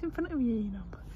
In front of you, you know.